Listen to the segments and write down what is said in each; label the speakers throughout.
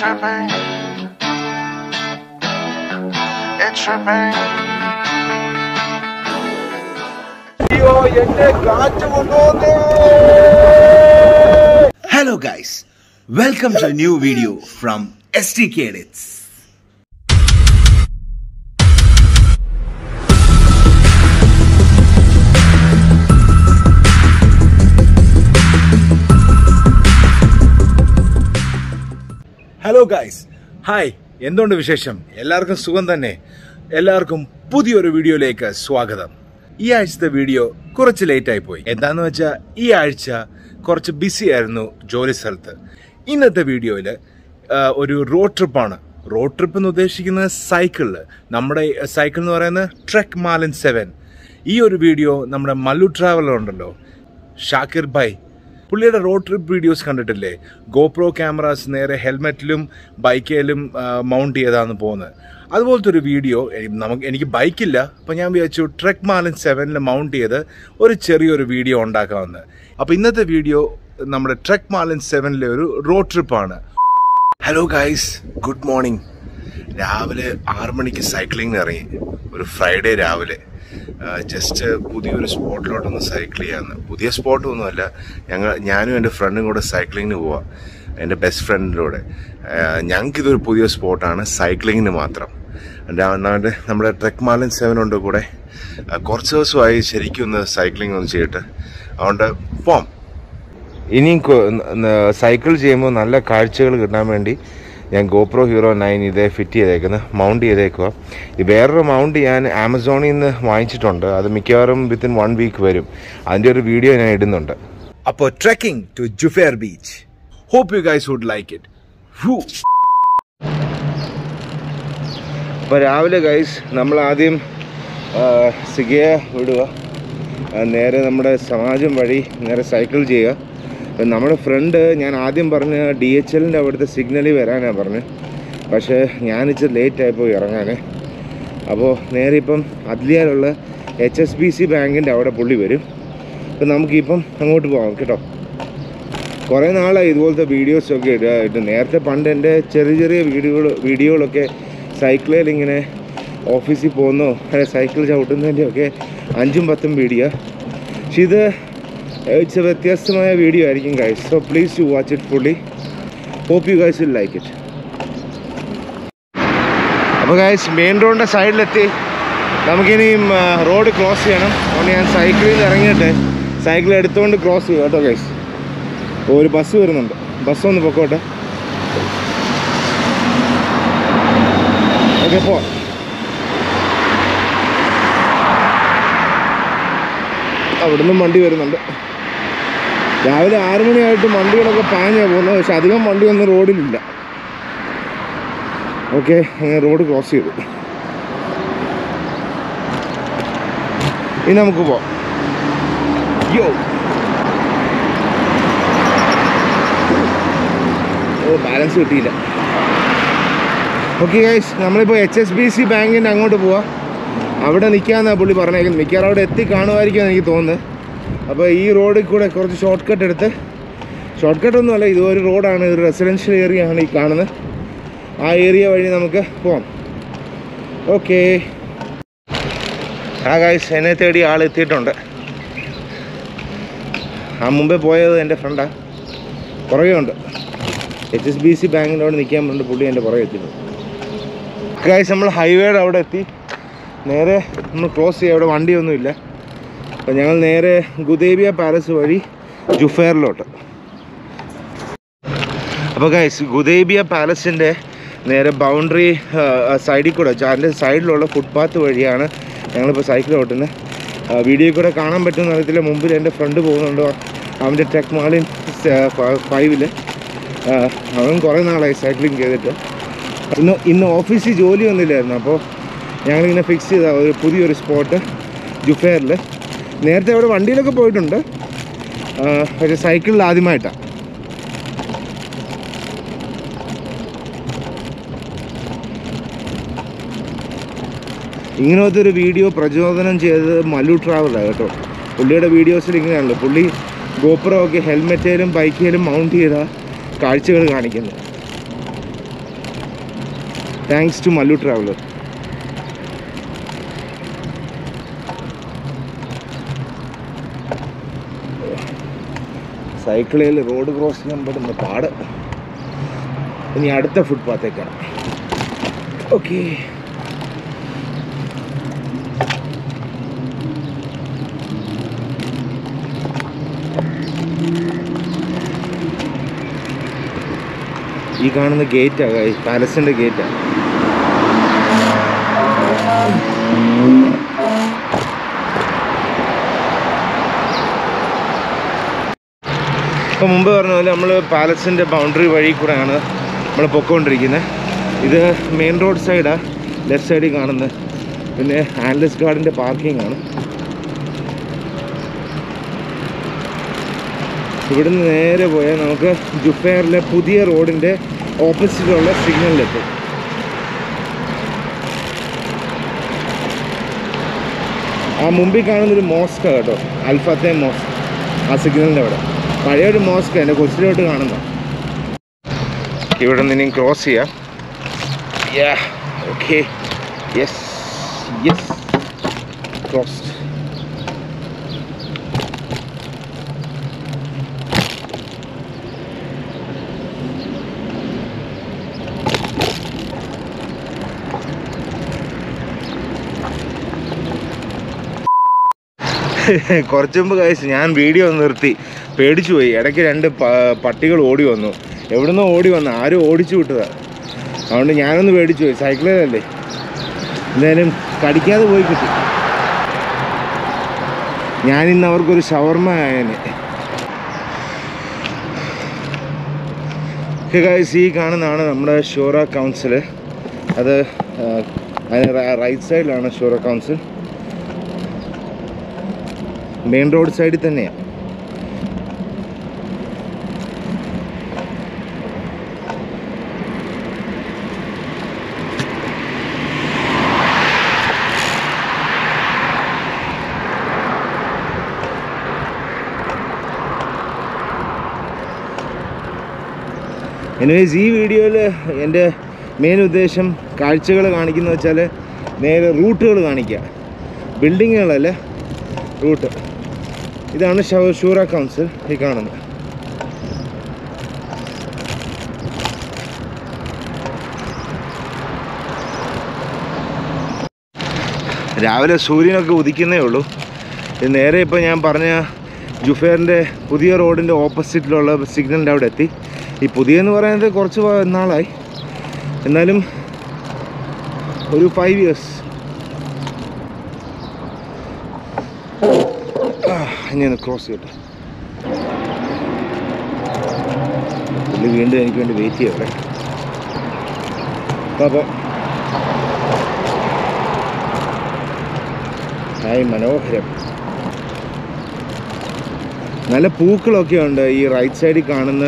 Speaker 1: tripping. It's tripping.
Speaker 2: Hello guys, welcome to a new video from STK Edits.
Speaker 3: Hello guys hi എന്തുകൊണ്ട് വിശേഷം? എല്ലാവർക്കും സുഖം തന്നെ. എല്ലാവർക്കും പുതിയൊരു വീഡിയോയിലേക്ക് സ്വാഗതം. ഈ ആഴ്ചത്തെ വീഡിയോ കുറച്ച് ലേറ്റ് ആയി പോയി. എന്താന്ന് വെച്ചാൽ ഈ ആഴ്ച കുറച്ച് ബിസി ആയിരുന്നു ജോലി സ്ഥലത്ത്. ഇന്നത്തെ വീഡിയോയിൽ ഒരു റോഡ് ട്രിപ്പാണ് റോഡ് ട്രിപ്പ് എന്ന് ഉദ്ദേശിക്കുന്നത് സൈക്കിളിൽ നമ്മുടെ സൈക്കിൾ എന്ന് പറയുന്നത് ട്രെക്ക് മാലൻ സെവൻ ഈ ഒരു വീഡിയോ നമ്മുടെ മല്ലു ട്രാവലർ ഉണ്ടല്ലോ ഷാക്കിർ ഭായ് പുള്ളിയുടെ റോഡ് ട്രിപ്പ് വീഡിയോസ് കണ്ടിട്ടില്ലേ? ഗോപ്രോ ക്യാമറാസ് നേരെ ഹെൽമെറ്റിലും ബൈക്കിലും മൗണ്ട് ചെയ്താണ് പോകുന്നത്. അതുപോലത്തെ ഒരു വീഡിയോ നമുക്ക് എനിക്ക് ബൈക്കില്ല അപ്പോൾ ഞാൻ വിചാരിച്ചു ട്രക്ക് മാലൻ സെവനിൽ മൗണ്ട് ചെയ്ത് ഒരു ചെറിയൊരു വീഡിയോ ഉണ്ടാക്കാമെന്ന്. അപ്പോൾ ഇന്നത്തെ വീഡിയോ നമ്മുടെ ട്രക്ക് മാലൻ സെവനിലെ ഒരു റോഡ് ട്രിപ്പാണ് ഹലോ ഗൈസ് ഗുഡ് മോർണിംഗ് രാവിലെ ആറ് മണിക്ക് സൈക്ലിംഗ് ഇറങ്ങി. ഒരു ഫ്രൈഡേ രാവിലെ. ജസ്റ്റ് പുതിയൊരു സ്പോട്ടിലോട്ടൊന്ന് സൈക്കിൾ ചെയ്യാമെന്ന് പുതിയ സ്പോട്ടൊന്നുമല്ല. ഞങ്ങൾ ഞാനും എന്റെ ഫ്രണ്ടും കൂടെ സൈക്ലിങ്ങിന് പോവാം. എന്റെ ബെസ്റ്റ് ഫ്രണ്ടിലൂടെ ഞങ്ങൾക്കിതൊരു പുതിയ സ്പോട്ടാണ് സൈക്ലിങ്ങിന് മാത്രം. രണ്ടാമത്തെ നമ്മുടെ ട്രെക്ക് മാലൻ സെവനുണ്ട് കൂടെ. കുറച്ച് ദിവസമായി ശരിക്കും ഒന്ന് സൈക്ലിംഗ് ഒന്ന് ചെയ്തിട്ട്. അതുകൊണ്ട് പോം ഇനിയും സൈക്കിൾ ചെയ്യുമ്പോൾ നല്ല കാഴ്ചകൾ കിട്ടാൻ വേണ്ടി ഞാൻ ഗോപ്രോ ഹീറോ നയൻ ഇതേ ഫിറ്റ് ചെയ്തേക്കുന്നത് മൗണ്ട് ചെയ്തേക്കുക ഈ വേറൊരു മൗണ്ട് ഞാൻ ആമസോണിൽ നിന്ന് വാങ്ങിച്ചിട്ടുണ്ട്. അത് മിക്കവാറും വിത്തിൻ വൺ വീക്ക് വരും. അതിന്റെ ഒരു വീഡിയോ ഞാൻ ഇടുന്നുണ്ട്. അപ്പോൾ trekking to Juffair beach hope you guys would like it അപ്പോൾ രാവിലെ ഗൈസ് നമ്മൾ ആദ്യം സിഗയ വിടുക. നേരെ നമ്മുടെ സമാജം വഴി നേരെ സൈക്കിൾ ചെയ്യുക. അപ്പം നമ്മുടെ ഫ്രണ്ട് ഞാൻ ആദ്യം പറഞ്ഞ ഡി എച്ച് എല്ലിന്റെ അവിടുത്തെ സിഗ്നലിൽ വരാനാണ് പറഞ്ഞത് പക്ഷേ ഞാൻ ഇച്ചിരി ലേറ്റ് ആയിപ്പോയി ഇറങ്ങാൻ അപ്പോൾ നേരെ ഇപ്പം അദ്ലിയാലുള്ള എച്ച് എസ് ബി സി ബാങ്കിന്റെ അവിടെ പുള്ളി വരും. അപ്പം നമുക്കിപ്പം അങ്ങോട്ട് പോകാം കേട്ടോ. കുറേ നാളായി ഇതുപോലത്തെ വീഡിയോസൊക്കെ ഇട്ട്. നേരത്തെ പണ്ട് എന്റെ ചെറിയ ചെറിയ വീഡിയോകൾ വീഡിയോകളൊക്കെ സൈക്കിളിൽ ഇങ്ങനെ ഓഫീസിൽ പോകുന്നോ അല്ലെ സൈക്കിൾ ചവിട്ടുന്നതിന്റെയൊക്കെ അഞ്ചും പത്തും വീഡിയോ പക്ഷെ ഇത് ഇറ്റ്സ് എ വ്യത്യസ്തമായ വീഡിയോ ആയിരിക്കും guys so please you watch it fully hope you guys will like it അപ്പോൾ ഗൈസ് മെയിൻ റോഡിന്റെ സൈഡിലെത്തി നമുക്കിനി റോഡ് ക്രോസ് ചെയ്യണം. അതുകൊണ്ട് ഞാൻ സൈക്കിളിൽ ഇറങ്ങിയിട്ട് സൈക്കിൾ എടുത്തുകൊണ്ട് ക്രോസ് ചെയ്യും കേട്ടോ ഗൈസ് ഒരു ബസ് വരുന്നുണ്ട്. ബസ് ഒന്ന് പൊക്കോട്ടെ. ഓക്കെ പോ. അവിടുന്ന് വണ്ടി വരുന്നുണ്ട്. രാവിലെ ആറു മണിയായിട്ട് വണ്ടികളൊക്കെ പാഞ്ഞാണ് പോകുന്നത് പക്ഷെ അധികം വണ്ടിയൊന്നും റോഡിലില്ല. ഓക്കെ റോഡ് ക്രോസ് ചെയ്തു. ഇനി നമുക്ക് പോവാം. യോ. ഓ ബാലൻസ് കിട്ടിയില്ല. ഓക്കെ ഗൈസ് നമ്മളിപ്പോൾ എച്ച് എസ് ബി സി ബാങ്കിന്റെ അങ്ങോട്ട് പോവാം. അവിടെ നിൽക്കാമെന്നാണ് പുള്ളി പറഞ്ഞേക്കുന്നത്. മിക്കവാറും അവിടെ എത്തി കാണുമായിരിക്കും എനിക്ക് തോന്നുന്നത്. അപ്പോൾ ഈ റോഡിൽ കൂടെ കുറച്ച് ഷോർട്ട് കട്ട് എടുത്ത് ഷോർട്ട് കട്ടൊന്നുമല്ല ഇത് ഒരു റോഡാണ് ഒരു റെസിഡൻഷ്യൽ ഏരിയ ആണ് ഈ കാണുന്നത്. ആ ഏരിയ വഴി നമുക്ക് പോവാം. ഓക്കെ ആ ഗൈസ് എന്നെ തേടി ആൾ എത്തിയിട്ടുണ്ട്. ആ മുമ്പേ പോയത് എന്റെ ഫ്രണ്ടാണ് പുറകെ ഉണ്ട്. എച്ച് എസ് ബി സി ബാങ്കിന്റെ അവിടെ നിൽക്കാൻ പറഞ്ഞിട്ട് പുള്ളി എന്റെ പുറകെ എത്തിയിട്ടുണ്ട്. ഗൈസ് നമ്മൾ ഹൈവേയുടെ അവിടെ എത്തി. നേരെ നമ്മൾ ക്രോസ് ചെയ്യുക അവിടെ വണ്ടിയൊന്നുമില്ല. അപ്പോൾ ഞങ്ങൾ നേരെ ഗുദേബിയ പാലസ് വഴി ജുഫേറിലോട്ട്. അപ്പോൾ ഗൈസ് ഗുദേബിയ പാലസിന്റെ നേരെ ബൗണ്ടറി സൈഡിൽ കൂടെ അതിന്റെ സൈഡിലുള്ള ഫുട്പാത്ത് വഴിയാണ് ഞങ്ങളിപ്പോൾ സൈക്കിൾ ഓട്ടുന്നത് വീഡിയോ കൂടെ കാണാൻ പറ്റുമെന്ന് അറിയത്തില്ല. മുമ്പിൽ എന്റെ ഫ്രണ്ട് പോകുന്നുണ്ട്. അവന്റെ ടെക് മാളിൻ ഫൈവിൽ അവൻ കുറേ നാളായി സൈക്ലിംഗ് ചെയ്തിട്ട്. ഇന്ന് ഇന്ന് ഓഫീസിൽ ജോലിയൊന്നുമില്ലായിരുന്നു. അപ്പോൾ ഞങ്ങളിങ്ങനെ ഫിക്സ് ചെയ്ത ഒരു പുതിയൊരു സ്പോട്ട് ജുഫേറിൽ നേരത്തെ അവിടെ വണ്ടിയിലൊക്കെ പോയിട്ടുണ്ട്. പക്ഷേ സൈക്കിളിൽ ആദ്യമായിട്ടാണ് ഇങ്ങനത്തെ ഒരു വീഡിയോ പ്രചോദനം ചെയ്തത് മല്ലു ട്രാവലാണ് കേട്ടോ. പുള്ളിയുടെ വീഡിയോസിൽ ഇങ്ങനെയാണല്ലോ. പുള്ളി ഗോപ്രോ ഒക്കെ ഹെൽമെറ്റേലും ബൈക്കേലും മൗണ്ട് ചെയ്ത കാഴ്ചകൾ കാണിക്കുന്നത് താങ്ക്സ് ടു മല്ലു ട്രാവലർ സൈക്കിളിൽ റോഡ് ക്രോസ് ചെയ്യാൻ പെടുന്ന പാട്. ഇനി അടുത്ത ഫുട്പാത്തേക്കാണ് ഓക്കെ ഈ കാണുന്ന ഗേറ്റാണ് പാലസിന്റെ ഗേറ്റാണ് ഇപ്പോൾ മുമ്പ് പറഞ്ഞ പോലെ നമ്മൾ പാലസിന്റെ ബൗണ്ടറി വഴി കൂടെയാണ് നമ്മൾ പൊക്കോണ്ടിരിക്കുന്നത് ഇത് മെയിൻ റോഡ് സൈഡാണ് ലെഫ്റ്റ് സൈഡിൽ കാണുന്നത് പിന്നെ ആൻഡസ് ഗാർഡിന്റെ പാർക്കിംഗ് ആണ്. ഇവിടുന്ന് നേരെ പോയാൽ നമുക്ക് ജുഫേറിലെ പുതിയ റോഡിന്റെ ഓപ്പോസിറ്റുള്ള സിഗ്നലിലെത്തും ആ മുമ്പിൽ കാണുന്നൊരു മോസ്ക് കേട്ടോ അൽഫത്തെ മോസ്ക് ആ സിഗ്നലിന്റെ അവിടെ. പഴയൊരു മോസ്ക് എന്റെ കൊച്ചിലോട്ട് കാണുന്നു. ഇവിടെ നിന്ന് ക്രോസ് ചെയ്യാം. ഓക്കെ യെസ് യെസ് ക്രോസ് കുറച്ച് മുമ്പ് കഴിച്ച് ഞാൻ വീഡിയോ നിർത്തി. പേടിച്ചു പോയി. ഇടയ്ക്ക് രണ്ട് പട്ടികൾ ഓടി വന്നു. എവിടുന്നോ ഓടി വന്നു ആരും ഓടിച്ചു വിട്ടതാണ് അതുകൊണ്ട് ഞാനൊന്ന് പേടിച്ചു പോയി. സൈക്കിളിലല്ലേ എന്തായാലും കടിക്കാതെ പോയി കിട്ടി. ഞാനിന്ന് അവർക്കൊരു ഷവർമ ആയനെ. ഗൈസ് ഈ കാണുന്നതാണ് നമ്മുടെ ഷോറ കൗൺസിൽ അത് അതിന് റൈറ്റ് സൈഡിലാണ് ഷോറ കൗൺസിൽ മെയിൻ റോഡ് സൈഡിൽ തന്നെയാണ് എനിവേസ് ഈ വീഡിയോയിൽ എന്റെ മെയിൻ ഉദ്ദേശം കാഴ്ചകൾ കാണിക്കുന്നത് വെച്ചാൽ നേരെ റൂട്ടുകൾ കാണിക്കുക. ബിൽഡിങ്ങുകളല്ല റൂട്ട്. ഇതാണ് ഷൂറ കൗൺസിൽ ഈ കാണുന്നത്. രാവിലെ സൂര്യനൊക്കെ ഉദിക്കുന്നേ ഉള്ളൂ. നേരെ ഇപ്പോൾ ഞാൻ പറഞ്ഞ ജുഫേറിന്റെ പുതിയ റോഡിന്റെ ഓപ്പോസിറ്റിലുള്ള സിഗ്നലിന്റെ അവിടെ എത്തി. ഈ പുതിയെന്ന് പറയുന്നത് കുറച്ച് നാളായി. എന്നാലും ഒരു ഫൈവ് ഇയേഴ്സ് ഇനി ഒന്ന് ക്രോസ് ചെയ്യട്ടെ. പുള്ളി വീണ്ടും എനിക്ക് വേണ്ടി വെയിറ്റ് ചെയ്യാം അവിടെ. അപ്പോൾ ഹായ് മനോഹരം. നല്ല പൂക്കളൊക്കെ ഉണ്ട് ഈ റൈറ്റ് സൈഡിൽ കാണുന്ന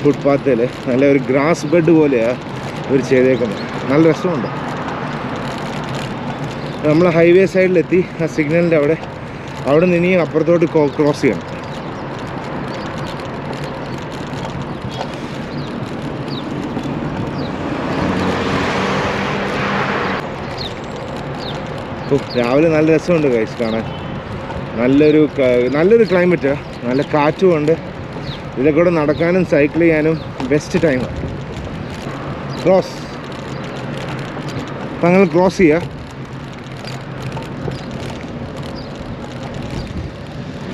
Speaker 3: ഫുട്പാത്തിൽ നല്ല ഒരു ഗ്രാസ് ബെഡ് പോലെയാണ് ഒരു ചെയ്തേക്കുന്നത്. നല്ല രസമുണ്ട്. നമ്മൾ ഹൈവേ സൈഡിലെത്തി ആ സിഗ്നലിന്റെ അവിടെ. അവിടെ നിന്ന് ഇനി അപ്പുറത്തോട്ട് ക്രോസ് ചെയ്യണം. രാവിലെ നല്ല രസമുണ്ട് കഴിച്ച് കാണാൻ. നല്ലൊരു നല്ലൊരു ക്ലൈമറ്റ് നല്ല കാറ്റും ഉണ്ട്. ഇതിലെ കൂടെ നടക്കാനും സൈക്കിൾ ചെയ്യാനും ബെസ്റ്റ് ടൈമാണ് ക്രോസ് അപ്പം അങ്ങനെ ക്രോസ് ചെയ്യുക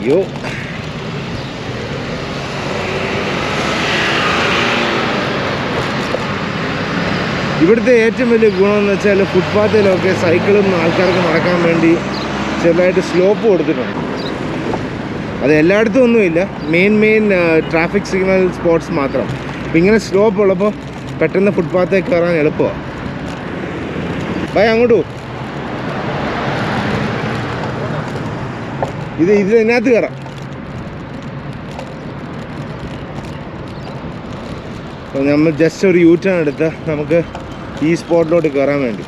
Speaker 3: അയ്യോ. ഇവിടുത്തെ ഏറ്റവും വലിയ ഗുണം ഗുണമെന്ന് വെച്ചാൽ ഫുട്പാത്തിലൊക്കെ സൈക്കിളും ആൾക്കാർക്ക് നടക്കാൻ വേണ്ടി ചെറുതായിട്ട് സ്ലോപ്പ് കൊടുത്തിട്ടുണ്ട്. അത് എല്ലായിടത്തും ഒന്നുമില്ല. Main main traffic signal spots മാത്രം. അപ്പം ഇങ്ങനെ സ്ലോപ്പ് ഉള്ളപ്പോൾ പെട്ടെന്ന് ഫുട്പാത്തേക്ക് കയറാൻ എളുപ്പമാണ് ഭയ അങ്ങോട്ട് ഇത് ഇതിനകത്ത് കയറാം നമ്മൾ ജസ്റ്റ് ഒരു യൂ ടേൺ എടുത്ത് നമുക്ക് ഈ സ്പോട്ടിലോട്ട് കയറാൻ വേണ്ടി.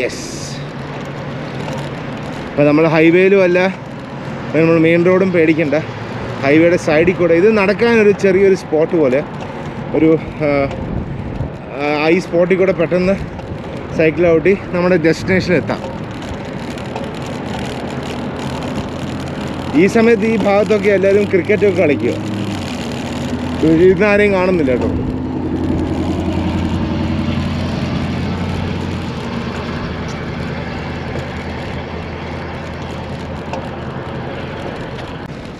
Speaker 3: യെസ് അപ്പോൾ നമ്മൾ ഹൈവേയിലും അല്ല നമ്മൾ മെയിൻ റോഡും പേടിക്കണ്ട. ഹൈവേയുടെ സൈഡിൽ കൂടെ. ഇത് നടക്കാനൊരു ചെറിയൊരു സ്പോട്ട് പോലെ. ഒരു ഈ സ്പോട്ടിൽ കൂടെ പെട്ടെന്ന് സൈക്കിൾ ഔട്ടി നമ്മുടെ ഡെസ്റ്റിനേഷനിൽ എത്താം ഈ സമയത്ത് ഈ ഭാഗത്തൊക്കെ എല്ലാവരും ക്രിക്കറ്റൊക്കെ കളിക്കുക ഇരുന്നാരെയും കാണുന്നില്ല കേട്ടോ.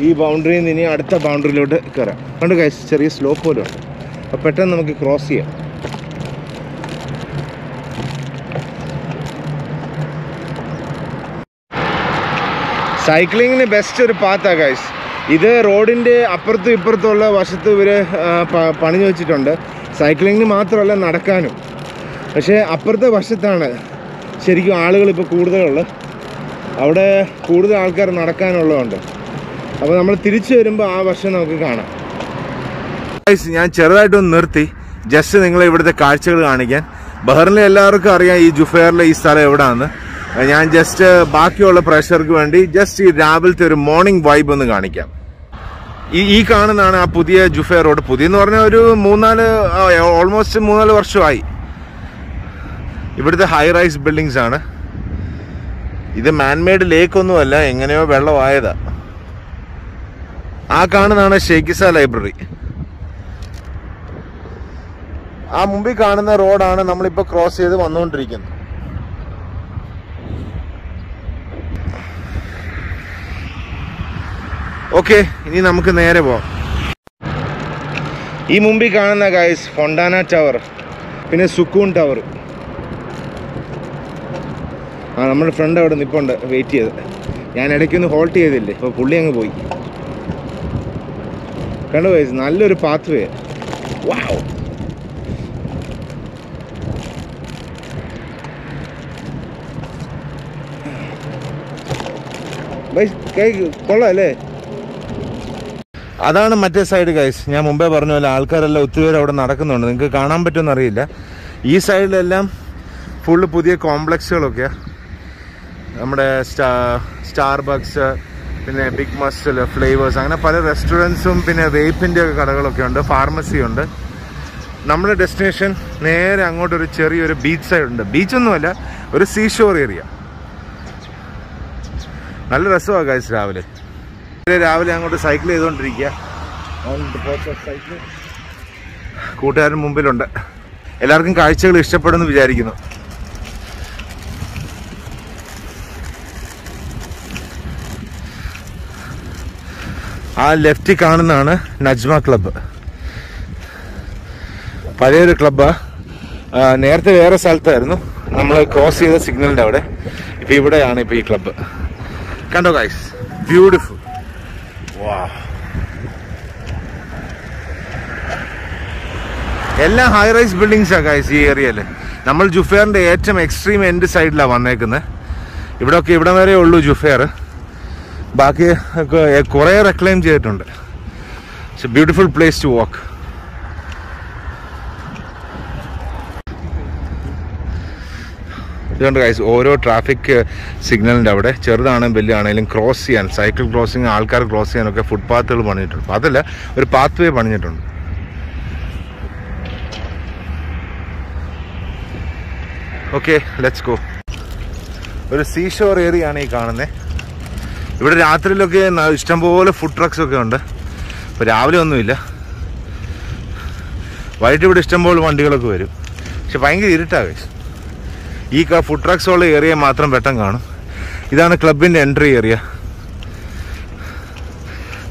Speaker 3: ഈ ബൗണ്ടറിയിൽ നിന്ന് ഇനി അടുത്ത ബൗണ്ടറിയിലോട്ട് കയറാം കണ്ടു guys, ചെറിയ സ്ലോപ്പ് പോലും ഉണ്ട് അപ്പോൾ പെട്ടെന്ന് നമുക്ക് ക്രോസ് ചെയ്യാം. സൈക്ലിങ്ങിന് ബെസ്റ്റ് ഒരു പാത്താണ് ഗൈസ് ഇത് റോഡിന്റെ അപ്പുറത്തും ഇപ്പുറത്തുള്ള വശത്ത് ഇവർ പണിഞ്ഞു വെച്ചിട്ടുണ്ട്. സൈക്ലിങ്ങിന് മാത്രമല്ല നടക്കാനും. പക്ഷേ അപ്പുറത്തെ വശത്താണ് ശരിക്കും ആളുകൾ ഇപ്പോൾ കൂടുതലുള്ളത്. അവിടെ കൂടുതൽ ആൾക്കാർ നടക്കാനുള്ളതുണ്ട്. അപ്പോൾ നമ്മൾ തിരിച്ചു വരുമ്പോൾ ആ വശം നമുക്ക് കാണാം. ഞാൻ ചെറുതായിട്ടൊന്ന് നിർത്തി. ജസ്റ്റ് നിങ്ങളെ ഇവിടുത്തെ കാഴ്ചകൾ കാണിക്കാൻ. ബഹറിലെ എല്ലാവർക്കും അറിയാം ഈ ജുഫേറിലെ ഈ സ്ഥലം എവിടെയാണെന്ന് ഞാൻ ജസ്റ്റ് ബാക്കിയുള്ള പ്രഷർക്ക് വേണ്ടി ജസ്റ്റ് ഈ രാവിലത്തെ ഒരു മോർണിംഗ് വൈബ് ഒന്ന് കാണിക്കാം. ഈ ഈ കാണുന്നതാണ് ആ പുതിയ ജുഫേ റോഡ്. പുതിയ എന്ന് പറഞ്ഞാൽ ഒരു മൂന്നാൽ ഓൾമോസ്റ്റ് മൂന്നാൽ വർഷമായി. ഇവിടുത്തെ ഹൈ റൈസ് ബിൽഡിങ്സ് ആണ്. ഇത് മാൻമെയ്ഡ് ലേക്ക് ഒന്നുമല്ല എങ്ങനെയോ വെള്ളമായതാ. ആ കാണുന്നതാണ് ഷേഖിസ ലൈബ്രറി ആ മുമ്പിൽ കാണുന്ന റോഡാണ് നമ്മളിപ്പോൾ ക്രോസ് ചെയ്ത് വന്നുകൊണ്ടിരിക്കുന്നത്. ഓക്കെ ഇനി നമുക്ക് നേരെ പോവാം. ഈ മുമ്പിൽ കാണുന്ന ഗൈസ് ഫൊണ്ടാന ടവർ പിന്നെ സുക്കൂൺ ടവർ ആ നമ്മുടെ ഫ്രണ്ട് അവിടെ നിൽപ്പുണ്ട് വെയിറ്റ് ചെയ്ത്. ഞാൻ ഇടയ്ക്കൊന്ന് ഹോൾട്ട് ചെയ്തില്ലേ അപ്പോൾ പുള്ളി അങ്ങ് പോയി. കണ്ടു ഗൈസ് നല്ലൊരു പാത്ത് വേ വാവ് കൊള്ളാം അല്ലേ? അതാണ് മറ്റേ സൈഡ് ഗൈസ് ഞാൻ മുമ്പേ പറഞ്ഞ പോലെ ആൾക്കാരെല്ലാം ഒത്തിരി പേര് അവിടെ നടക്കുന്നുണ്ട്. നിങ്ങൾക്ക് കാണാൻ പറ്റുമെന്ന് അറിയില്ല. ഈ സൈഡിലെല്ലാം ഫുള്ള് പുതിയ കോംപ്ലക്സുകളൊക്കെയാണ് നമ്മുടെ സ്റ്റാ സ്റ്റാർ ബക്സ് പിന്നെ ബിഗ് മസ്റ്റൽ ഫ്ലേവേഴ്സ് അങ്ങനെ പല റെസ്റ്റോറന്റ്സും പിന്നെ വേപ്പിന്റെ ഒക്കെ കടകളൊക്കെ ഉണ്ട്. ഫാർമസി ഉണ്ട്. നമ്മുടെ ഡെസ്റ്റിനേഷൻ നേരെ അങ്ങോട്ടൊരു ചെറിയൊരു ബീച്ച് സൈഡ് ഉണ്ട്. ബീച്ചൊന്നുമല്ല ഒരു സീഷോർ ഏരിയ നല്ല രസമാണ് കാഴ്ച രാവിലെ. രാവിലെ അങ്ങോട്ട് സൈക്കിൾ ചെയ്തുകൊണ്ടിരിക്കുക. കൂട്ടുകാരൻ മുമ്പിലുണ്ട്. എല്ലാവർക്കും കാഴ്ചകൾ ഇഷ്ടപ്പെടുമെന്ന് വിചാരിക്കുന്നു. ആ ലെഫ്റ്റിൽ കാണുന്നതാണ് നജ്മ ക്ലബ്ബ് പഴയൊരു ക്ലബ്ബ് നേരത്തെ വേറെ സ്ഥലത്തായിരുന്നു. നമ്മൾ ക്രോസ് ചെയ്ത സിഗ്നലിന്റെ അവിടെ. ഇപ്പം ഇവിടെയാണ് ഇപ്പോൾ ഈ ക്ലബ്ബ് കണ്ടോ ഗൈസ് ബ്യൂട്ടിഫുൾ എല്ലാം ഹൈ റൈസ് ബിൽഡിങ്സാണ് ഗൈസ് ഈ ഏരിയയിൽ നമ്മൾ ജുഫേറിന്റെ ഏറ്റവും എക്സ്ട്രീം എൻഡ് സൈഡിലാണ് വന്നേക്കുന്നത് ഇവിടെയൊക്കെ ഇവിടെ വരെ ഉള്ളൂ ജുഫേർ ബാക്കി കുറേ റെക്ലെയിം ചെയ്തിട്ടുണ്ട്. It's a beautiful place to walk ഇതുകൊണ്ട് കൈസ് ഓരോ ട്രാഫിക് സിഗ്നലിന്റെ അവിടെ. ചെറുതാണെങ്കിലും വലിയാണെങ്കിലും ക്രോസ് ചെയ്യാൻ സൈക്കിൾ ക്രോസിങ് ആൾക്കാർ ക്രോസ് ചെയ്യാനൊക്കെ ഫുട്പാത്തുകൾ പണിഞ്ഞിട്ടുണ്ട്. അതല്ല ഒരു പാത്ത് വേ പണിഞ്ഞിട്ടുണ്ട്. ഓക്കെ ലെറ്റ്സ് ഗോ ഒരു സീഷോർ ഏരിയ ആണ് ഈ കാണുന്നത് ഇവിടെ രാത്രിയിലൊക്കെ ഇഷ്ടംപോലെ ഫുഡ് ട്രക്സ് ഒക്കെ ഉണ്ട്. അപ്പോൾ രാവിലെ ഒന്നുമില്ല. വൈകിട്ട് ഇവിടെ ഇഷ്ടംപോലെ വണ്ടികളൊക്കെ വരും. പക്ഷെ ഭയങ്കര ഇരുട്ടാണ്. ഈ ഫുഡ് ട്രക്സ് ഉള്ള ഏരിയ മാത്രം വെട്ടം കാണും. ഇതാണ് ക്ലബിന്റെ എൻട്രി ഏരിയ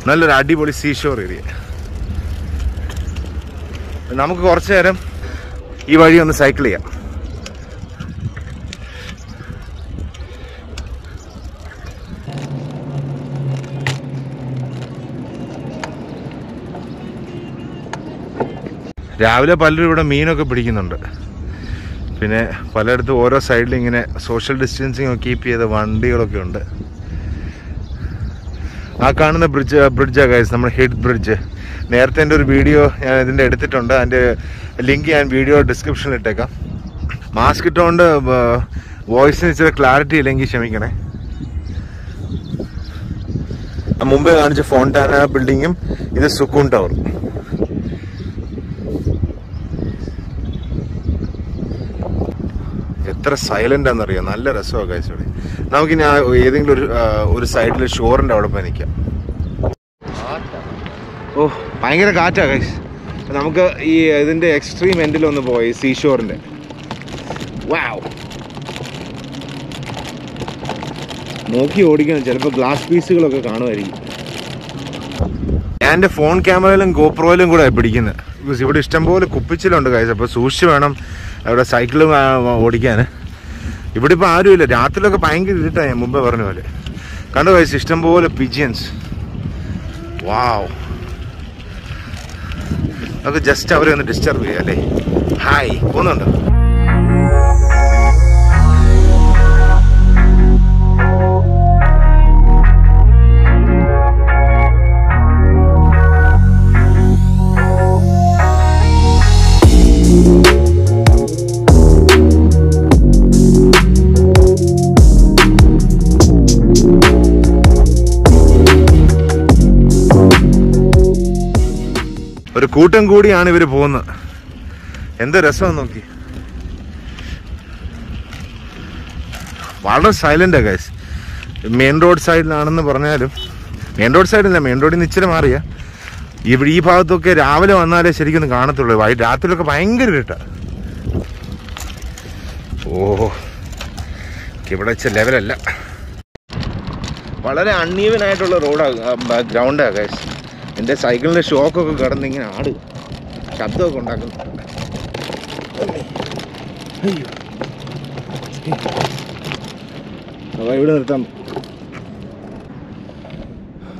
Speaker 3: നല്ലൊരു അടിപൊളി സീഷോർ ഏരിയ നമുക്ക് കുറച്ച് നേരം ഈ വഴി ഒന്ന് സൈക്കിൾ ചെയ്യാം. രാവിലെ പലരും ഇവിടെ മീനൊക്കെ പിടിക്കുന്നുണ്ട്. പിന്നെ പലയിടത്തും ഓരോ സൈഡിലും ഇങ്ങനെ സോഷ്യൽ ഡിസ്റ്റൻസിങ് കീപ്പ് ചെയ്ത വണ്ടികളൊക്കെ ഉണ്ട്. ആ കാണുന്ന ബ്രിഡ്ജ് ബ്രിഡ്ജാണ് ഗൈസ് നമ്മുടെ ഹിഡ് ബ്രിഡ്ജ് നേരത്തെ എന്റെ ഒരു വീഡിയോ ഞാൻ ഇതിന്റെ എടുത്തിട്ടുണ്ട്. അതിന്റെ ലിങ്ക് ഞാൻ വീഡിയോ ഡിസ്ക്രിപ്ഷനിൽ ഇട്ടേക്കാം. മാസ്ക് ഇട്ടുകൊണ്ട് വോയിസിന് ഇച്ചിരി ക്ലാരിറ്റി ഇല്ലെങ്കിൽ ക്ഷമിക്കണേ. മുമ്പേ കാണിച്ച ഫോണ്ടാന ബിൽഡിങ്ങും ഇത് സുക്കൂൺ ടവർ എത്ര സൈലന്റ് ആണെന്നറിയാം? നല്ല രസമാണ് കാഴ്ച ഇവിടെ നമുക്കിനി ആ ഏതെങ്കിലും ഒരു ഒരു സൈഡിൽ ഷോറിന്റെ അവിടെ പോയി നിൽക്കാം ഓ ഭയങ്കര കാറ്റാ കൈസ് നമുക്ക് ഈ ഇതിന്റെ എക്സ്ട്രീം എൻഡിൽ ഒന്ന് പോയി സീ ഷോറിന്റെ വാവ് നോക്കി ഓടിക്കണം ചിലപ്പോൾ ഗ്ലാസ് പീസുകളൊക്കെ കാണുമായിരിക്കും. എന്റെ ഫോൺ ക്യാമറയിലും ഗോപ്രോയിലും കൂടെ പിടിക്കുന്നത് ബിക്കോസ് ഇവിടെ ഇഷ്ടംപോലെ കുപ്പിച്ചിലുണ്ട് കൈസ് അപ്പോൾ സൂക്ഷിച്ച് വേണം. അവിടെ സൈക്കിളും ഓടിക്കാൻ. ഇവിടെ ഇപ്പോൾ ആരുമില്ല. രാത്രിയിലൊക്കെ ഭയങ്കര ഇരുട്ടാണ് ഞാൻ മുമ്പേ പറഞ്ഞ പോലെ. കണ്ടു ഇഷ്ടം പോലെ പിജിയൻസ് വാവ് നമുക്ക് ജസ്റ്റ് അവരെ ഒന്ന് ഡിസ്റ്റർബ് ചെയ്യാം അല്ലേ? ഹായ് പോകുന്നുണ്ടോ? കൂട്ടം കൂടിയാണ് ഇവർ പോകുന്നത്. എന്ത് രസം നോക്കി. വളരെ സൈലന്റ് ഗൈസ് മെയിൻ റോഡ് സൈഡിലാണെന്ന് പറഞ്ഞാലും മെയിൻ റോഡ് സൈഡില്ല മെയിൻ റോഡിൽ നിന്ന് ഇച്ചിരി മാറിയ. ഇവിടെ ഈ ഭാഗത്തൊക്കെ രാവിലെ വന്നാലേ ശരിക്കും ഒന്ന് കാണത്തുള്ളൂ. വൈ രാത്രിയിലൊക്കെ ഭയങ്കര ഇട്ട ഓ ഇവിടെ വെച്ച ലെവലല്ല വളരെ അൺഈവൻ ആയിട്ടുള്ള റോഡാണ് ഗ്രൗണ്ടാണ് ഗൈസ് എന്റെ സൈക്കിളിന്റെ ഷോക്കൊക്കെ കിടന്ന് ഇങ്ങനെ ആട്. ശബ്ദമൊക്കെ ഉണ്ടാക്കുന്നു. അപ്പോൾ ഇവിടെ നിർത്താം.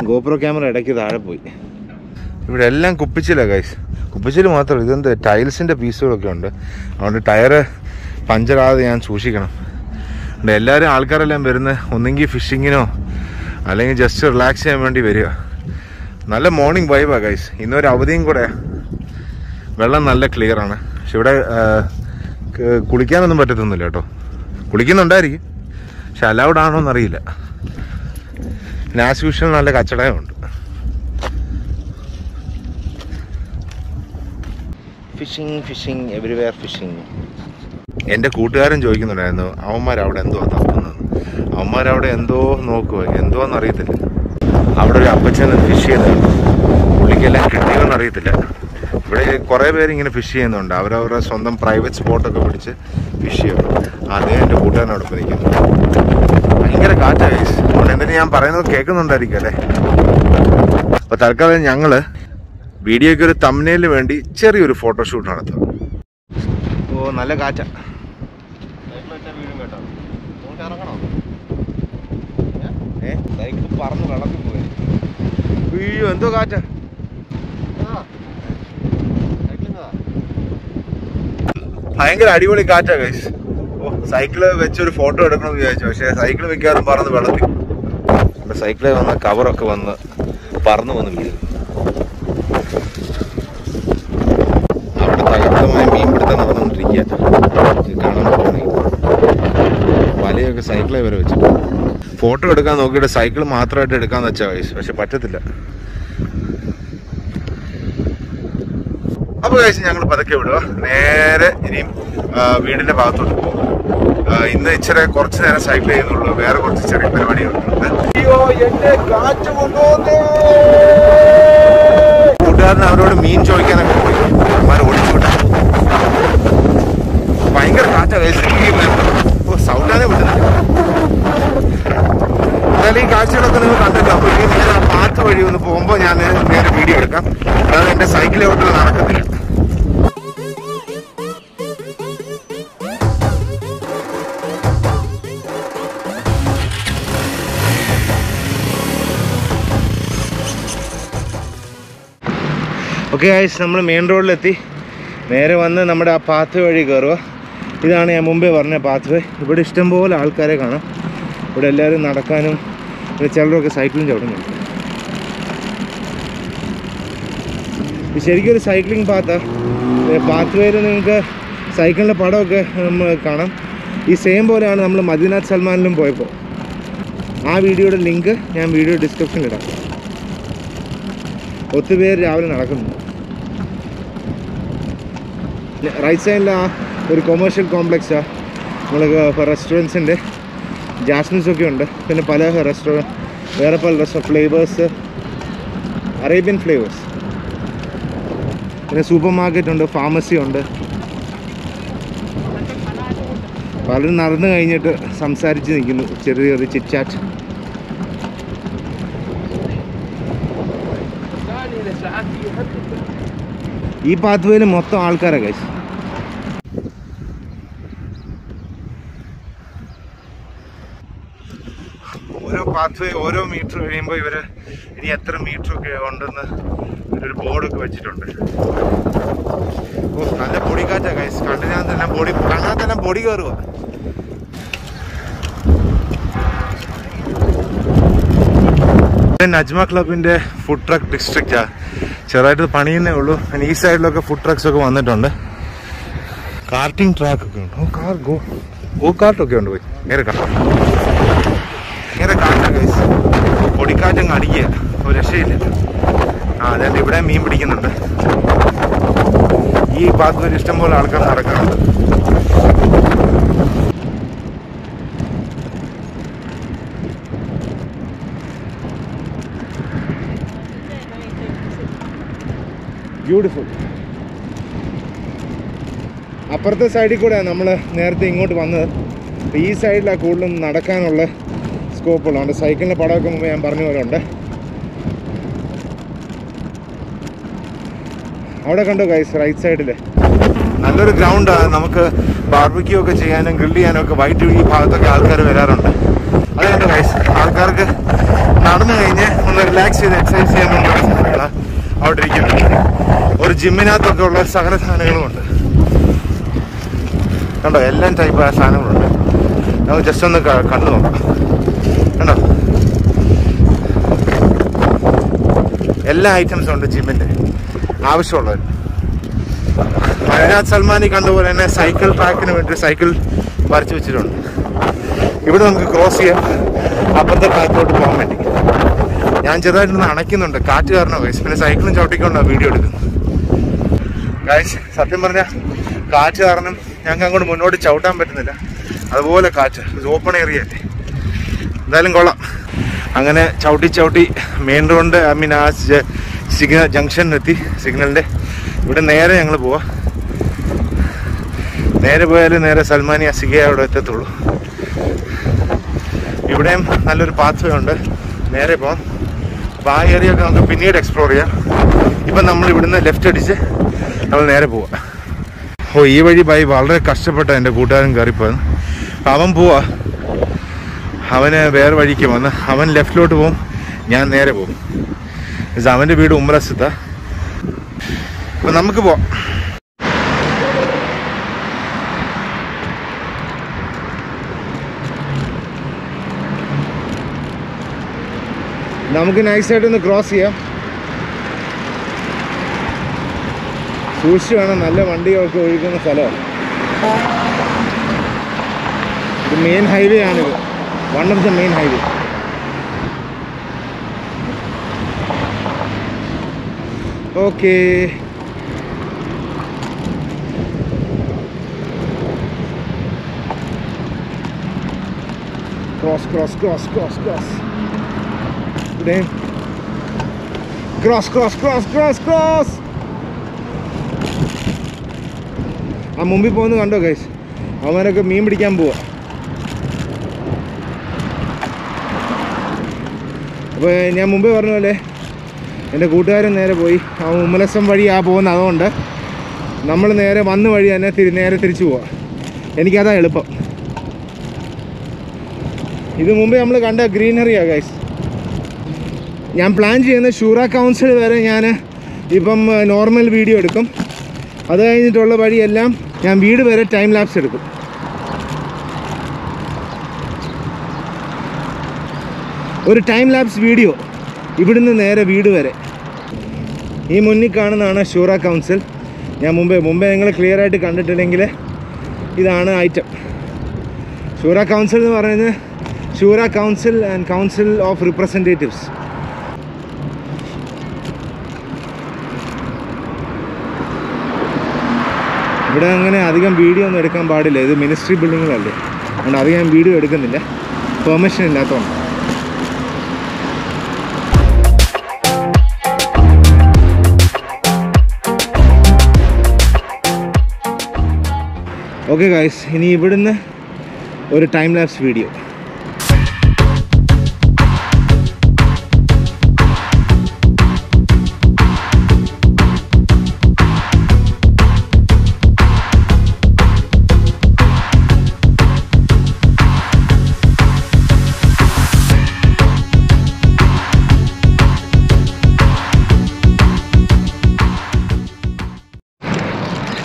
Speaker 3: ഗോപ്രോ ക്യാമറ ഇടയ്ക്ക് താഴെ പോയി. ഇവിടെ എല്ലാം കുപ്പിച്ചില്ല ഗൈസ് കുപ്പിച്ചിൽ മാത്രമല്ല ഇതെന്ത് ടൈൽസിന്റെ പീസുകളൊക്കെ ഉണ്ട്. അതുകൊണ്ട് ടയറ് പഞ്ചറാതെ ഞാൻ സൂക്ഷിക്കണം. എല്ലാവരും ആൾക്കാരെല്ലാം വരുന്നത് ഒന്നെങ്കിൽ ഫിഷിങ്ങിനോ അല്ലെങ്കിൽ ജസ്റ്റ് റിലാക്സ് ചെയ്യാൻ വേണ്ടി വരിക. നല്ല മോർണിംഗ് വൈബാ ഗൈസ് ഇന്നൊരു അവധിയും കൂടെ. വെള്ളം നല്ല ക്ലിയർ ആണ്. പക്ഷെ ഇവിടെ കുളിക്കാനൊന്നും പറ്റത്തൊന്നുമില്ല കേട്ടോ. കുളിക്കുന്നുണ്ടായിരിക്കും. പക്ഷെ അലൗഡ് ആണോ എന്നറിയില്ല. നാസ്യൂഷൻ നല്ല കച്ചടമുണ്ട് ഫിഷിങ് ഫിഷിങ് എവരിവെയർ ഫിഷിങ് എന്റെ കൂട്ടുകാരൻ ചോദിക്കുന്നുണ്ടായിരുന്നു അവന്മാരവിടെ എന്തോ തപ്പുന്നത്? അവന്മാരവിടെ എന്തോ നോക്കുക എന്തോന്ന് അറിയത്തില്ല അവിടെ ഒരു അപ്പച്ചൻ ഫിഷ് ചെയ്യുന്നുണ്ട് പുള്ളിക്കെല്ലാം കിട്ടിയോന്ന് അറിയത്തില്ല. ഇവിടെ കുറേ പേര് ഇങ്ങനെ ഫിഷ് ചെയ്യുന്നുണ്ട്. അവരവരുടെ സ്വന്തം പ്രൈവറ്റ് സ്പോട്ടൊക്കെ പിടിച്ച് ഫിഷ് ചെയ്യും. അതേ എന്റെ കൂട്ടുകാരനോടൊപ്പം നിൽക്കുന്നു. ഭയങ്കര കാറ്റാ ഗൈസ് അതുകൊണ്ട് എന്തിനും ഞാൻ പറയുന്നത് കേൾക്കുന്നുണ്ടായിരിക്കും അല്ലേ? അപ്പോൾ തൽക്കാലം ഞങ്ങൾ വീഡിയോയ്ക്ക് ഒരു തമ്മനയിൽ വേണ്ടി ചെറിയൊരു ഫോട്ടോഷൂട്ട് നടത്തും. ഓ നല്ല കാറ്റാ. ഏ സൈക്കിൾ പറന്ന് വെള്ളത്തിൽ പോയി. അയ്യോ എന്തോ കാറ്റാ. ഭയങ്കര അടിപൊളി കാറ്റാ കൈസ് സൈക്കിൾ വെച്ചൊരു ഫോട്ടോ എടുക്കണമെന്ന് വിചാരിച്ചു പക്ഷേ സൈക്കിൾ വെക്കാതെ പറന്ന് വെള്ളത്തിൽ നമ്മുടെ സൈക്കിളിൽ വന്ന കവറൊക്കെ വന്ന് പറന്ന് വന്ന് വീഴും. അവിടെ തകർത്തമായ മീൻപിടുത്തം നടന്നുകൊണ്ടിരിക്കുക കാണാൻ പറ്റുകയാണെങ്കിൽ വലയൊക്കെ സൈക്കിളെ വരെ വെച്ചിട്ട് ഫോട്ടോ എടുക്കാൻ നോക്കിയിട്ട് സൈക്കിൾ മാത്രമായിട്ട് എടുക്കാന്ന് വെച്ചാൽ വയസ്സ് പക്ഷെ പറ്റത്തില്ല. അപ്പോൾ കഴിച്ച് ഞങ്ങൾ പതുക്കെ വിടുക നേരെ ഇനിയും വീടിന്റെ ഭാഗത്തോട്ട് പോകും ഇന്ന് ഇച്ചിരി കുറച്ച് നേരം സൈക്കിൾ ചെയ്യുന്നുള്ളൂ. വേറെ കുറച്ച് ചെറിയ പരിപാടികളുണ്ട്. കൂട്ടുകാരൻ അവരോട് മീൻ ചോദിക്കാനൊക്കെ പോയി. അവന്മാർ ഓടിച്ചു വിട്ടു ഭയങ്കര കാറ്റാ ഓ സൗണ്ടാണ് വിട്ടുന്നില്ല എന്നാലും ഈ കാഴ്ചകളൊക്കെ നിങ്ങൾ കണ്ടല്ലോ അപ്പോൾ ഇനി നിങ്ങൾ ആ പാത്ത് വഴി ഒന്ന് പോകുമ്പോൾ ഞാൻ നേരെ വീഡിയോ എടുക്കാം. അതായത് സൈക്കിളിൽ ഓട്ടം നടക്കത്തില്ല ഓക്കെ ആയിസ് നമ്മൾ മെയിൻ റോഡിലെത്തി നേരെ വന്ന് നമ്മുടെ ആ പാത്ത് വഴി കയറുക ഇതാണ് ഞാൻ മുമ്പേ പറഞ്ഞ പാത്ത് വേ ഇവിടെ ഇഷ്ടംപോലെ ആൾക്കാരെ കാണാം. ഇവിടെ എല്ലാവരും നടക്കാനും ചിലരൊക്കെ സൈക്ലിംഗ് ചവിടുന്നുണ്ട് ശരിക്കും ഒരു സൈക്ലിംഗ് പാത്താണ് പാത്ത് വേയിൽ നിങ്ങൾക്ക് സൈക്കിളിന്റെ പടമൊക്കെ കാണാം. ഈ സെയിം പോലെയാണ് നമ്മൾ മദീനാഥ് സൽമാനിലും പോയപ്പോൾ ആ വീഡിയോയുടെ ലിങ്ക് ഞാൻ വീഡിയോ ഡിസ്ക്രിപ്ഷനിൽ ഇടാം. ഒത്തിരി പേര് രാവിലെ നടക്കുന്നു. റൈറ്റ് സൈഡിൽ ആ. ഒരു കൊമേഴ്ഷ്യൽ കോംപ്ലക്സാണ് നമ്മൾ റെസ്റ്റോറന്റ്സിന്റെ ജാസ്മിൻസ് ഒക്കെ ഉണ്ട് പിന്നെ പല റെസ്റ്റോറന്റ് വേറെ പല റെസ്റ്റോ ഫ്ലേവേഴ്സ് അറേബ്യൻ ഫ്ലേവേഴ്സ് പിന്നെ സൂപ്പർ മാർക്കറ്റ് ഉണ്ട് ഫാർമസി ഉണ്ട്. പലരും നടന്നു കഴിഞ്ഞിട്ട് സംസാരിച്ച് നിൽക്കുന്നു. ചെറിയ ചെറിയ ചിറ്റാറ്റ് ഈ പാത്വേയിൽ മൊത്തം ആൾക്കാരാണ് കഴിച്ചു ഓരോ പാത്വേ ഓരോ മീറ്റർ കഴിയുമ്പോൾ ഇവർ ഇനി എത്ര മീറ്റർ ഒക്കെ ഉണ്ടെന്ന് ഒരു ബോർഡൊക്കെ വെച്ചിട്ടുണ്ട്. ഓ നല്ല പൊടിക്കാറ്റാ കൈസ് തന്നെ പൊടി തന്നെ പൊടി കയറുക നജ്മ ക്ലബിന്റെ ഫുഡ് ട്രക്ക് ഡിസ്ട്രിക്റ്റാ ചെറുതായിട്ട് പണിയുന്നേ ഉള്ളൂ. ഈ സൈഡിലൊക്കെ ഫുഡ് ട്രക്സ് ഒക്കെ വന്നിട്ടുണ്ട്. കാർട്ടിംഗ് ട്രാക്ക് ഒക്കെ ഉണ്ട്. ഓ കാർ ഗോ ഗോ കാർട്ടൊക്കെ ഉണ്ട് പോയി. നേരെ കാണാം നേരെ കാറ്റാ കൈസ് പൊടിക്കാറ്റങ്ങ് അടിക്കുക ഒരു രക്ഷയില്ല. ആ അതായത് ഇവിടെ മീൻ പിടിക്കുന്നുണ്ട്. ഈ ഭാഗത്ത് ഒരു ഇഷ്ടംപോലെ ആൾക്കാർ നടക്കുന്നുണ്ട് ബ്യൂട്ടിഫുൾ അപ്പുറത്തെ സൈഡിൽ കൂടെയാണ് നമ്മൾ നേരത്തെ ഇങ്ങോട്ട് വന്നത്. ഈ സൈഡിലാണ് കൂടുതലും നടക്കാനുള്ള സ്കോപ്പുള്ളൂ അതുകൊണ്ട് സൈക്കിളിന് പടമൊക്കെ മുമ്പ് ഞാൻ പറഞ്ഞ പോലെ ഉണ്ട്. അവിടെ കണ്ടു ഗൈസ് റൈറ്റ് സൈഡിൽ നല്ലൊരു ഗ്രൗണ്ടാണ് നമുക്ക് ബാർബിക്യൂ ഒക്കെ ചെയ്യാനും ഗ്രിൽ ചെയ്യാനും ഒക്കെ വൈറ്റ് ഈ ഭാഗത്തൊക്കെ ആൾക്കാർ വരാറുണ്ട്. അത് കണ്ടു ഗൈസ് ആൾക്കാർക്ക് നടന്നു കഴിഞ്ഞ് ഒന്ന് റിലാക്സ് ചെയ്ത് എക്സസൈസ് ചെയ്യാൻ വേണ്ടിയുള്ള സാധനങ്ങളാണ് അവിടെ ഇരിക്കുന്നത്. ഒരു ജിമ്മിനകത്തൊക്കെ ഉള്ള സകല സാധനങ്ങളുമുണ്ട് കണ്ടോ എല്ലാം ടൈപ്പ് സാധനങ്ങളുണ്ട്. നമുക്ക് ജസ്റ്റ് ഒന്ന് കണ്ടു നോക്കാം. കണ്ടോ? എല്ലാ ഐറ്റംസും ഉണ്ട് ജിമ്മിന്റെ. ആവശ്യമുള്ളവർ. മഹരാജ് സൽമാനി കണ്ടുപോലെ തന്നെ സൈക്കിൾ ട്രാക്കിന് വേണ്ടി സൈക്കിൾ വരച്ചു വെച്ചിട്ടുണ്ട്. ഇവിടെ നമുക്ക് ക്രോസ് ചെയ്യാം. അപ്പുറത്തെ ട്രാക്കിലോട്ട് പോകാൻ വേണ്ടി. ഞാൻ ചെറുതായിട്ടൊന്ന് അണയ്ക്കുന്നുണ്ട്. കാറ്റ് കാരണം വയസ്സ് പിന്നെ സൈക്കിളും ചവിട്ടിക്കൊണ്ടാണ് വീഡിയോ എടുക്കുന്നത്. ഗൈസ് സത്യം പറഞ്ഞാൽ കാറ്റ് കാരണം ഞങ്ങൾക്ക് അങ്ങോട്ട് മുന്നോട്ട് ചവിട്ടാൻ പറ്റുന്നില്ല. അതുപോലെ കാറ്റ്. ഓപ്പൺ ഏരിയ അല്ലേ? എന്തായാലും കൊള്ളാം. അങ്ങനെ ചവിട്ടി ചവിട്ടി മെയിൻ റോഡ് ഐ മീൻ ആ സിഗ്നൽ ജംഗ്ഷനിലെത്തി സിഗ്നലിന്റെ ഇവിടെ നേരെ ഞങ്ങൾ പോവാം. നേരെ പോയാൽ നേരെ സൽമാനി അസിഗ അവിടെ എത്തത്തുള്ളൂ. ഇവിടെയും നല്ലൊരു പാത്വേ ഉണ്ട്. നേരെ പോവാം. അപ്പോൾ ആ ഏരിയ ഒക്കെ നമുക്ക് പിന്നീട് എക്സ്പ്ലോർ ചെയ്യാം. ഇപ്പം നമ്മൾ ഇവിടുന്ന് ലെഫ്റ്റ് അടിച്ച് നമ്മൾ നേരെ പോവാം. ഓ ഈ വഴി ബൈ വളരെ കഷ്ടപ്പെട്ട എന്റെ കൂട്ടുകാരൻ കയറിപ്പോയത് അവൻ പോവാ. അവന് വേറെ വഴിക്ക് വന്ന് അവൻ ലെഫ്റ്റിലോട്ട് പോകും ഞാൻ നേരെ പോകും അവന്റെ വീട് ഉമ്മറസ്ഥത്ത അപ്പം നമുക്ക് പോവാം. നമുക്ക് നൈസായിട്ടൊന്ന് ക്രോസ് ചെയ്യാം. സൂക്ഷിച്ച് വേണം നല്ല വണ്ടികളൊക്കെ ഒഴുകുന്ന സ്ഥലമാണ്. ഇത് മെയിൻ ഹൈവേ ആണിത്. One of the main highway okay cross cross cross cross cross ഇവിടെ cross cross cross cross cross ആ മുമ്പിൽ പോകുന്നത് കണ്ടോ ഗൈസ് അവനൊക്കെ മീൻ പിടിക്കാൻ പോവാ. അപ്പോൾ ഞാൻ മുമ്പേ പറഞ്ഞ പോലെ എന്റെ കൂട്ടുകാരൻ നേരെ പോയി. ആ ഉമ്മലസം വഴി ആ പോകുന്ന അതുകൊണ്ട് നമ്മൾ നേരെ വന്ന വഴി തന്നെ തിരി നേരെ തിരിച്ചു പോവാം. എനിക്കതാ എളുപ്പം. ഇത് മുമ്പേ നമ്മൾ കണ്ട ഗ്രീനറിയാണ് ഗൈസ് ഞാൻ പ്ലാൻ ചെയ്യുന്ന ഷൂറ കൗൺസിൽ വരെ ഞാൻ ഇപ്പം നോർമൽ വീഡിയോ എടുക്കും. അത് കഴിഞ്ഞിട്ടുള്ള വഴിയെല്ലാം ഞാൻ വീട് വരെ ടൈം ലാപ്സ് എടുക്കും. ഒരു ടൈം ലാപ്സ് വീഡിയോ ഇവിടുന്ന് നേരെ വീട് വരെ. ഈ മുന്നിൽ കാണുന്നതാണ് ഷൂറ കൗൺസിൽ ഞാൻ മുമ്പേ മുമ്പേ നിങ്ങൾ ക്ലിയർ ആയിട്ട് കണ്ടിട്ടില്ലെങ്കിൽ ഇതാണ് ഐറ്റം ഷൂറ കൗൺസിൽ എന്ന് പറയുന്നത് ഷൂറ council and council of representatives ഇവിടെ അങ്ങനെ അധികം വീഡിയോ ഒന്നും എടുക്കാൻ പാടില്ല. ഇത് മിനിസ്ട്രി ബിൽഡിങ്ങുകളല്ലേ അതുകൊണ്ട് അധികം വീഡിയോ എടുക്കുന്നില്ല. പെർമിഷൻ ഇല്ലാത്തതുകൊണ്ട്. ഓക്കെ ഗായ്സ് ഇനി ഇവിടുന്ന് ഒരു ടൈം ലാപ്സ് വീഡിയോ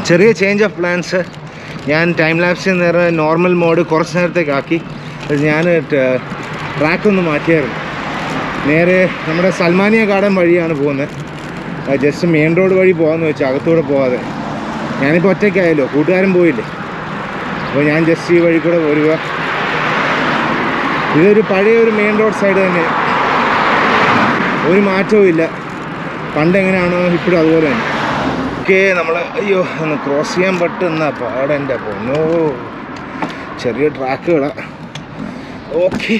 Speaker 3: ചെറിയ ചേഞ്ച് ഓഫ് പ്ലാൻസ് ഞാൻ ടൈം ലാപ്സ് നേരെ നോർമൽ മോഡ് കുറച്ച് നേരത്തേക്ക് ആക്കി. ഞാൻ ട്രാക്കൊന്ന് മാറ്റിയായിരുന്നു. നേരെ നമ്മുടെ സൽമാനിയ ഗാർഡൻ വഴിയാണ് പോകുന്നത് ജസ്റ്റ് മെയിൻ റോഡ് വഴി പോകാമെന്ന് വെച്ചാൽ അകത്തൂടെ പോകാതെ ഞാനിപ്പോൾ ഒറ്റയ്ക്കായല്ലോ കൂട്ടുകാരൻ പോയില്ലേ? അപ്പോൾ ഞാൻ ജസ്റ്റ് ഈ വഴി കൂടെ പോരുക. ഇതൊരു പഴയ ഒരു മെയിൻ റോഡ് സൈഡ് തന്നെ. ഒരു മാറ്റവും ഇല്ല. പണ്ട് എങ്ങനെയാണോ ഇപ്പോഴും അതുപോലെ തന്നെ. ഓക്കെ നമ്മൾ അയ്യോ ഒന്ന് ക്രോസ് ചെയ്യാൻ പറ്റുന്ന പാടെന്റെ പൊന്നോ. ചെറിയ ട്രാക്കുകളാണ് ഓക്കെ.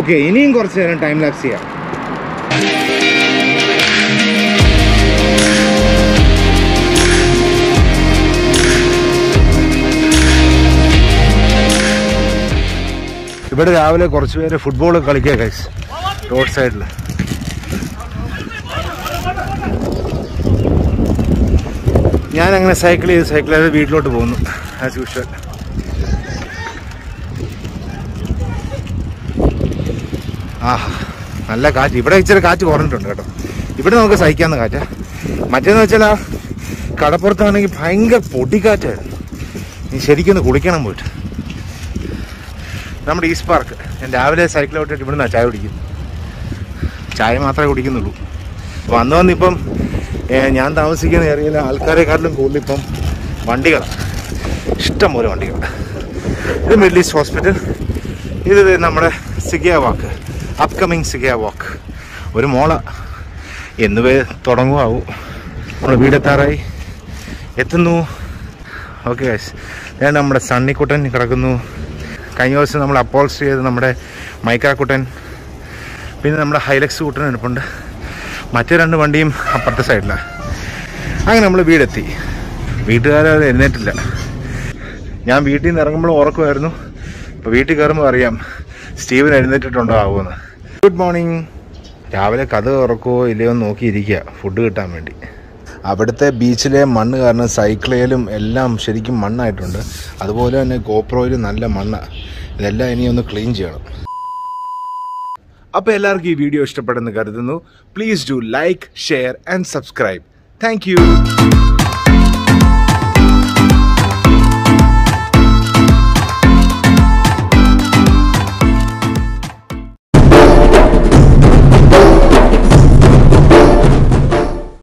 Speaker 3: ഓക്കെ ഇനിയും കുറച്ച് നേരം ടൈം ലാപ്സ് ചെയ്യാം. ഇവിടെ രാവിലെ കുറച്ച് പേര് ഫുട്ബോൾ കളിക്കുക ഗൈസ് റോഡ് സൈഡിൽ ഞാൻ അങ്ങനെ സൈക്കിൾ ചെയ്ത് സൈക്കിൾ ചെയ്ത് വീട്ടിലോട്ട് പോകുന്നു ആസ് യൂഷ്വൽ ആ നല്ല കാറ്റ്. ഇവിടെ ഇച്ചിരി കാറ്റ് കുറഞ്ഞിട്ടുണ്ട് കേട്ടോ. ഇവിടെ നമുക്ക് സഹിക്കാവുന്ന കാറ്റാ. മറ്റേന്ന് വെച്ചാൽ ആ കടപ്പുറത്താണെങ്കിൽ ഭയങ്കര പൊടിക്കാറ്റായിരുന്നു നീ ശരിക്കൊന്ന് കുളിക്കണം പോയിട്ട്. നമ്മുടെ ഈസ്റ്റ് പാർക്ക്. ഞാൻ രാവിലെ സൈക്കിൾ ഓട്ടിട്ട് ഇവിടുന്നാണ് ചായ കുടിക്കുന്നത്. ചായ മാത്രമേ കുടിക്കുന്നുള്ളൂ. വന്ന് വന്നിപ്പം ഞാൻ താമസിക്കുന്ന ഏരിയയിൽ ആൾക്കാരെക്കാട്ടിലും കൂടുതൽ ഇപ്പം വണ്ടികളാണ് ഇഷ്ടം പോലെ വണ്ടികൾ. ഇത് മിഡിൽ ഈസ്റ്റ് ഹോസ്പിറ്റൽ. ഇത് നമ്മുടെ സിഗിയ വാക്ക്. അപ്കമിങ് സിഗിയ വാക്ക്. ഒരു മോള എന്ന് പേ തുടങ്ങുമാവും നമ്മുടെ വീടെത്താറായി. എത്തുന്നു. ഓക്കെ ഗൈസ് ഞാൻ നമ്മുടെ സണ്ണിക്കുട്ടൻ കിടക്കുന്നു. കഴിഞ്ഞ ദിവസം നമ്മൾ അപ്പോൾസ് ചെയ്ത് നമ്മുടെ മൈക്കാക്കുട്ടൻ പിന്നെ നമ്മുടെ ഹൈലക്സ് കുട്ടൻ എടുപ്പുണ്ട്. മറ്റേ രണ്ട് വണ്ടിയും അപ്പുറത്തെ സൈഡിലാണ് അങ്ങനെ നമ്മൾ വീടെത്തി. വീട്ടുകാരത് എഴുന്നേറ്റില്ല. ഞാൻ വീട്ടിൽ നിന്ന് ഇറങ്ങുമ്പോൾ ഉറക്കുമായിരുന്നു. ഇപ്പോൾ വീട്ടിൽ കയറുമ്പോൾ അറിയാം സ്റ്റീവൻ എഴുന്നേറ്റിട്ടുണ്ടോ ആവുമെന്ന്. ഗുഡ് മോർണിംഗ് രാവിലെ കഥ ഉറക്കുമോ ഇല്ലയോ നോക്കിയിരിക്കുക ഫുഡ് കിട്ടാൻ വേണ്ടി. അവിടുത്തെ ബീച്ചിലെ മണ്ണ് കാരണം സൈക്കിളിലും എല്ലാം ശരിക്കും മണ്ണായിട്ടുണ്ട്. അതുപോലെ തന്നെ ഗോപ്രോയിലും നല്ല മണ്ണ്. ഇതെല്ലാം ഇനി ഒന്ന് ക്ലീൻ ചെയ്യണം. അപ്പോൾ എല്ലാവർക്കും ഈ വീഡിയോ ഇഷ്ടപ്പെടുന്നു കരുതുന്നു. Please do like share and subscribe thank